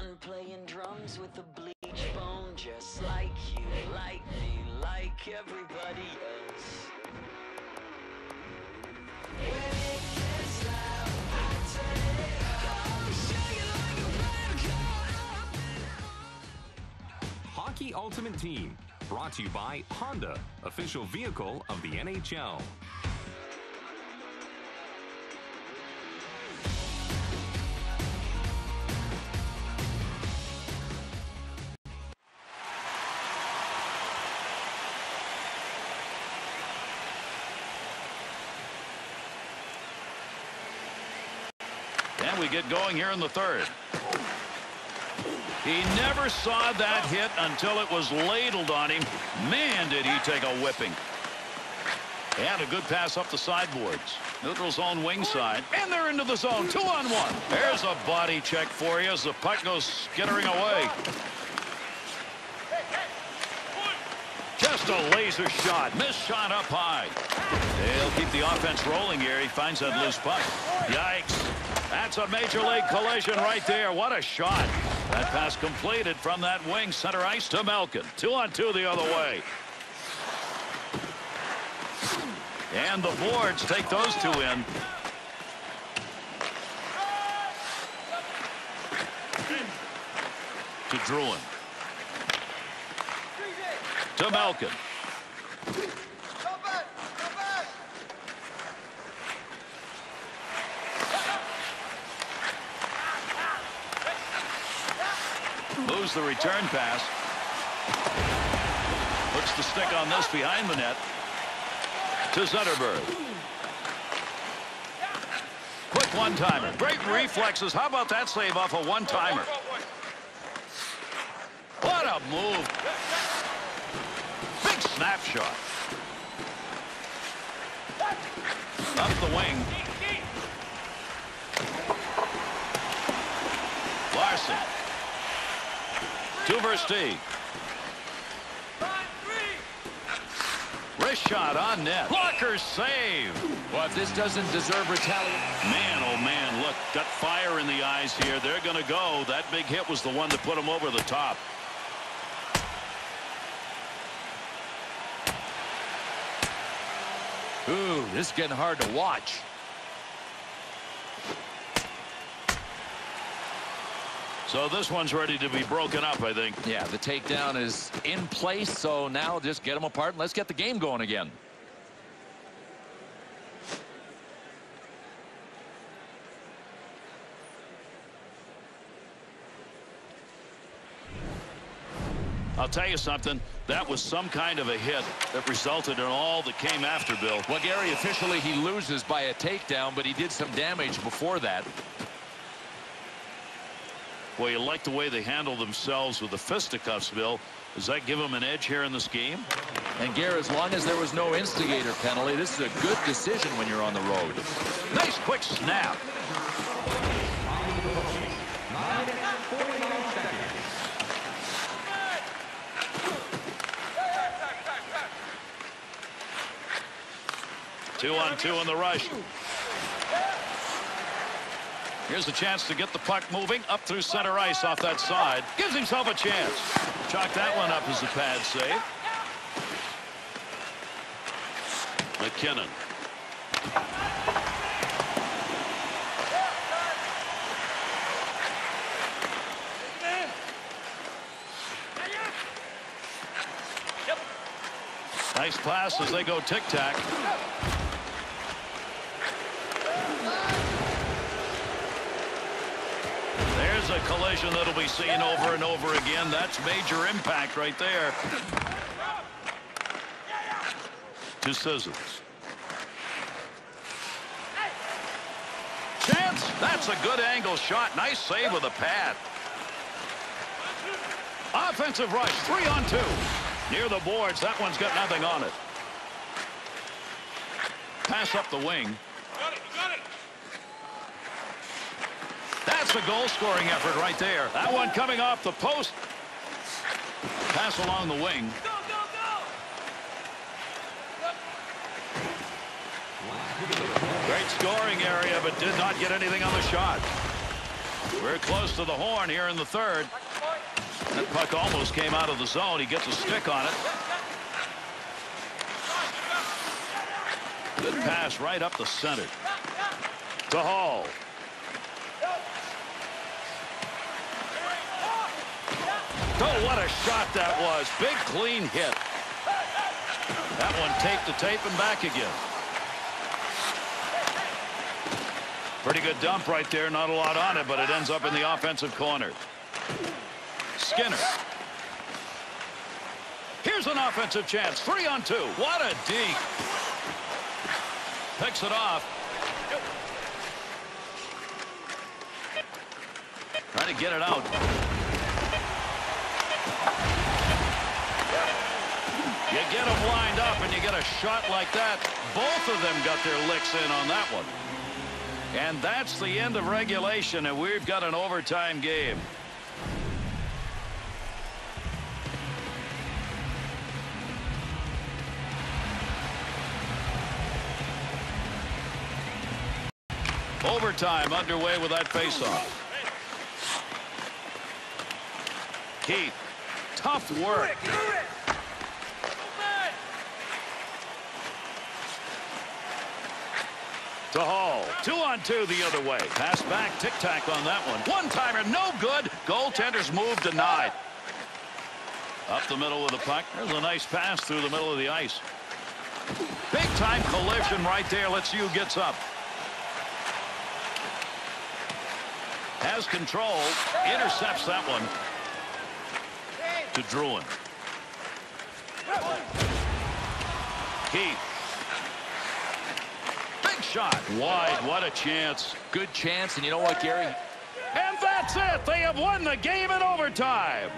son playing drums with a bleach bone, just like you, like me, like everybody else. Hockey Ultimate Team, brought to you by Honda, official vehicle of the NHL. And we get going here in the third. He never saw that hit until it was ladled on him. Man, did he take a whipping. And a good pass up the sideboards. Neutral zone wing side. And they're into the zone. Two on one. There's a body check for you as the puck goes skittering away. Just a laser shot. Missed shot up high. They'll keep the offense rolling here. He finds that loose puck. Yikes. That's a major league collision right there. What a shot. That pass completed from that wing center ice to Malkin. Two on two the other way. And the boards take those two in. To Drouin. To Malkin. Moves the return pass. Puts the stick on this behind the net. To Zetterberg. Quick one-timer. Great reflexes. How about that save off a one-timer? What a move. Big snapshot. Up the wing. Larson. Two versus T. Wrist shot on net. Blocker save. Well, if this doesn't deserve retaliation. Man, oh man, look, got fire in the eyes here. They're going to go. That big hit was the one that put them over the top. Ooh, this is getting hard to watch. So this one's ready to be broken up, I think. Yeah, the takedown is in place, so now just get them apart and let's get the game going again. I'll tell you something. That was some kind of a hit that resulted in all that came after, Bill. Well, Gary, officially he loses by a takedown, but he did some damage before that. Well, you like the way they handle themselves with the fisticuffs, Bill. Does that give them an edge here in this game? And Gary, as long as there was no instigator penalty, this is a good decision when you're on the road. Nice quick snap. Two on two in the rush. Here's a chance to get the puck moving up through center ice off that side. Gives himself a chance. Chalk that one up as a pad save. MacKinnon. Nice pass as they go tic-tac. A collision that'll be seen over and over again. That's major impact right there. To Scissors. Chance. That's a good angle shot. Nice save with a pad. Offensive rush. Three on two. Near the boards. That one's got nothing on it. Pass up the wing. That's a goal-scoring effort right there. That one coming off the post. Pass along the wing. Great scoring area, but did not get anything on the shot. We're close to the horn here in the third. That puck almost came out of the zone. He gets a stick on it. Good pass right up the center. To Hall. Oh, what a shot that was. Big clean hit. That one tape to tape and back again. Pretty good dump right there. Not a lot on it, but it ends up in the offensive corner. Skinner. Here's an offensive chance. Three on two. What a a D. Picks it off. Trying to get it out. You get them lined up and you get a shot like that. Both of them got their licks in on that one. And that's the end of regulation, and we've got an overtime game. Overtime underway with that faceoff. Keith, tough work. To Hall. Two on two the other way. Pass back, tic-tac on that one. One-timer, no good. Goaltender's move denied. Up the middle of the puck. There's a nice pass through the middle of the ice. Big-time collision right there. Let's see who gets up. Has control. Intercepts that one. To Drouin. Keith Big shot. Wide. What a chance. Good chance. And you know what, Gary? And that's it. They have won the game in overtime.